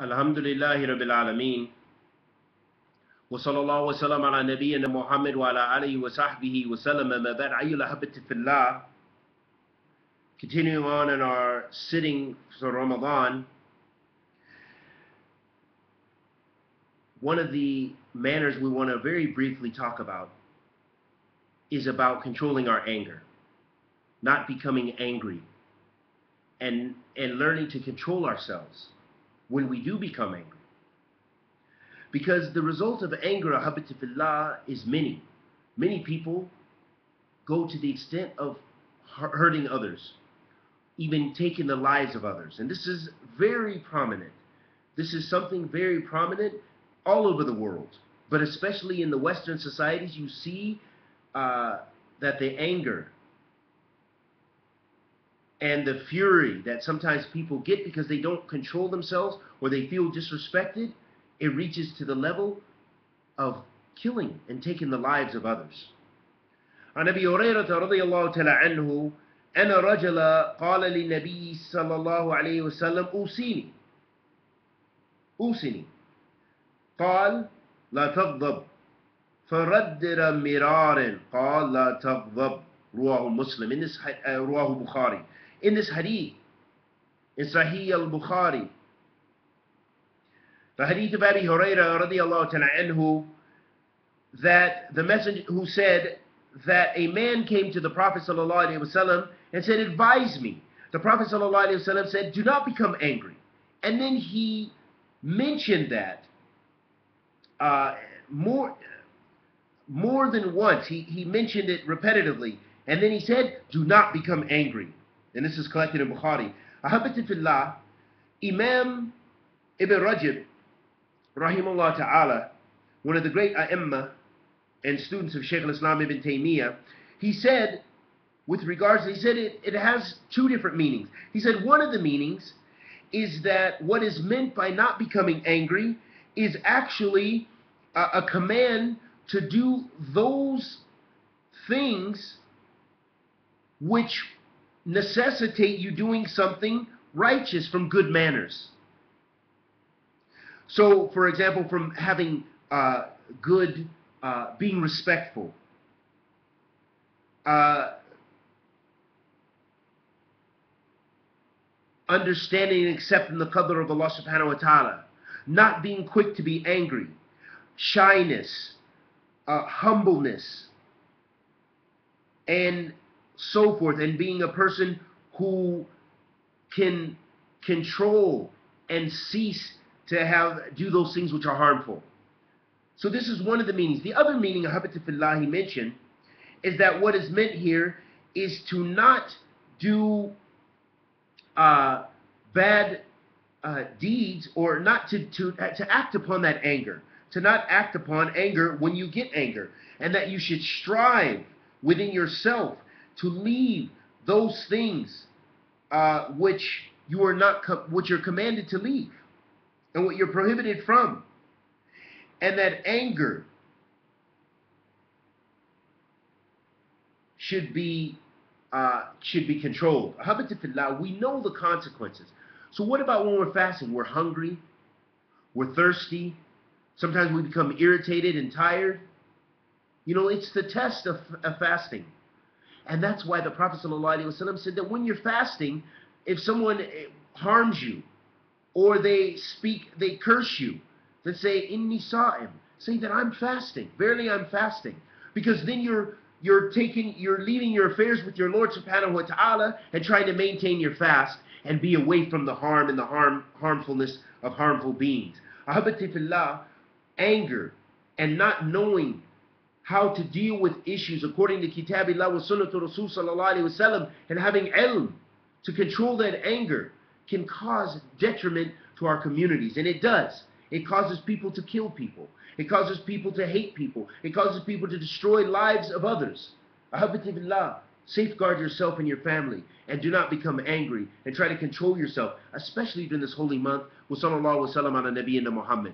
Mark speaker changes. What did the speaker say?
Speaker 1: الحمد لله رب العالمين وصلى الله وسلم على نبينا محمد وعلى آله وصحبه وسلم ما بعد أيها الأحبة في الله Continuing on in our sitting for Ramadan, one of the manners we want to very briefly talk about is about controlling our anger, not becoming angry, and, and learning to control ourselves when we do become angry. Because the result of anger, ahabatifillah, is many. Many people go to the extent of hurting others, even taking the lives of others. And this is very prominent. This is something very prominent all over the world. But especially in the Western societies, you see uh, that the anger and the fury that sometimes people get because they don't control themselves or they feel disrespected, it reaches to the level of killing and taking the lives of others. عن ابي هريره رضي الله تعالى عنه ان رجلا قال للنبي صلى الله عليه وسلم اوصيني اوصني قال لا تغضب فردر مرارا قال لا تغضب رواه مسلم in this uh, رواه بخاري in this hadith, in Sahih al-Bukhari, the hadith of Abi Hurairah radiallahu ta'ala anhu, that the messenger who said that a man came to the Prophet sallallahu alaihi wasallam and said, advise me. The Prophet sallallahu alaihi wasallam said, do not become angry. And then he mentioned that uh, more, more than once. He, he mentioned it repetitively. And then he said, do not become angry and this is collected in Bukhari. Ahabatifillah, Imam Ibn Rajab, rahimahullah ta'ala, one of the great ai and students of Shaykh al-Islam Ibn Taymiyyah, he said, with regards, he said it, it has two different meanings. He said one of the meanings is that what is meant by not becoming angry is actually a, a command to do those things which necessitate you doing something righteous from good manners. So, for example, from having uh, good, uh, being respectful, uh, understanding and accepting the qadr of Allah subhanahu wa ta'ala, not being quick to be angry, shyness, uh, humbleness, and so forth, and being a person who can control and cease to have do those things which are harmful. So this is one of the meanings. The other meaning he mentioned is that what is meant here is to not do uh, bad uh, deeds or not to, to, to act upon that anger. To not act upon anger when you get anger. And that you should strive within yourself to leave those things uh, which you are not which you're commanded to leave and what you're prohibited from and that anger should be uh, should be controlled. We know the consequences. So what about when we're fasting? We're hungry, we're thirsty, sometimes we become irritated and tired. You know, it's the test of, of fasting. And that's why the Prophet ﷺ said that when you're fasting, if someone eh, harms you, or they speak, they curse you, then say, Inni sa'im. Say that I'm fasting. Verily I'm fasting. Because then you're you're taking you're leaving your affairs with your Lord subhanahu wa ta'ala and trying to maintain your fast and be away from the harm and the harm harmfulness of harmful beings. Ahabatifillah, anger and not knowing how to deal with issues according to Kitabillah wa Sunnatul Rasul sallallahu alayhi wasallam and having ilm to control that anger can cause detriment to our communities. And it does. It causes people to kill people. It causes people to hate people. It causes people to destroy lives of others. Ahabatibillah. Safeguard yourself and your family and do not become angry and try to control yourself, especially during this holy month. Wa sallallahu wa sallam ala Muhammad.